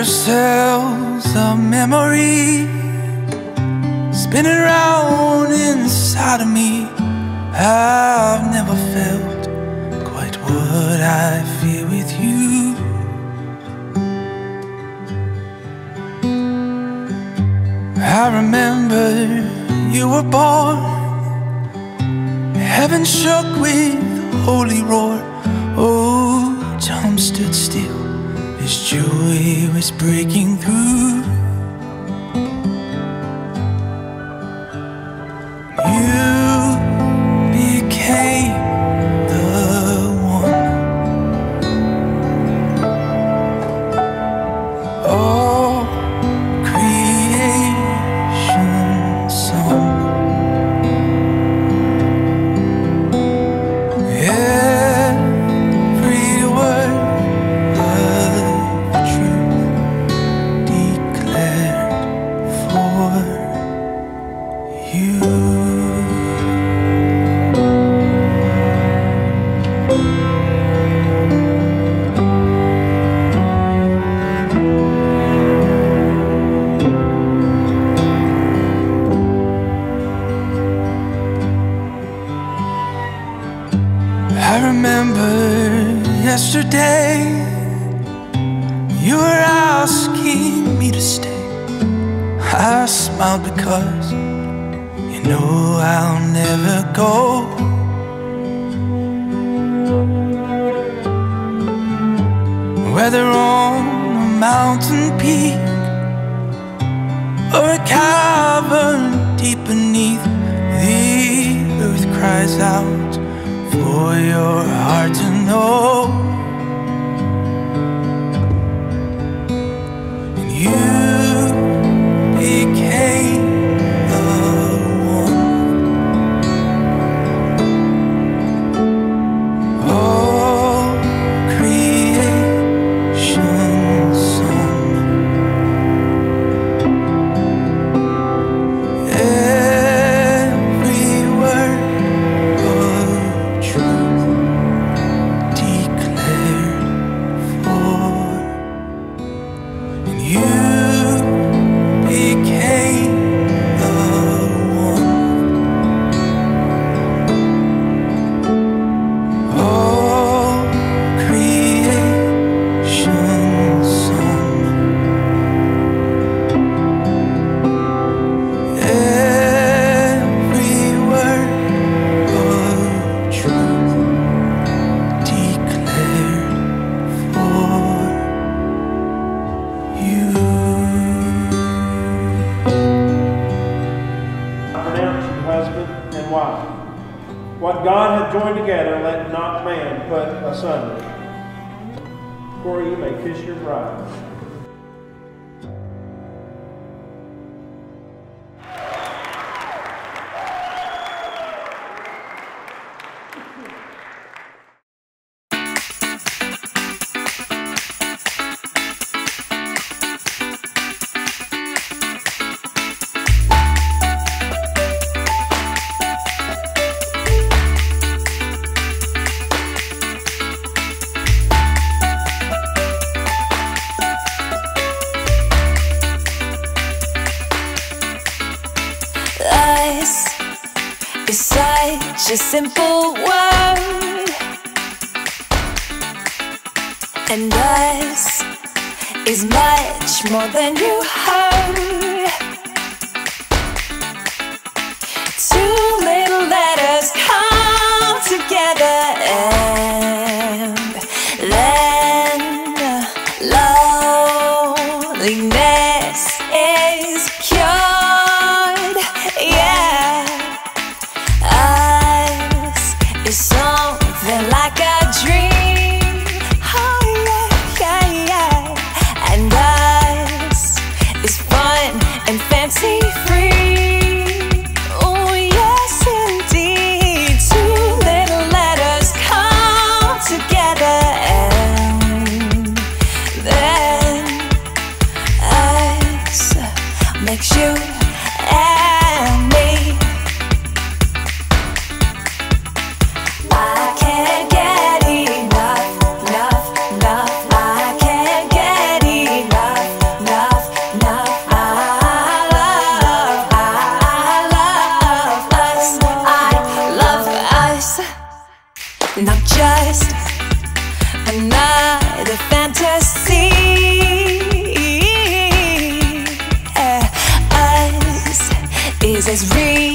carousels of memory spinning around inside of me. I've never felt quite what I feel with you. I remember you were born, heaven shook with holy roar. Oh, time stood still as joy was breaking through. I remember yesterday you were asking me to stay. I smiled because you know I'll never go. Whether on a mountain peak or a cavern deep beneath, the earth cries out know. Joined together, let not man put asunder. Corey, you may kiss your bride. A simple word, and us is much more than you heard. Two like not just another fantasy. Uh, us is as real.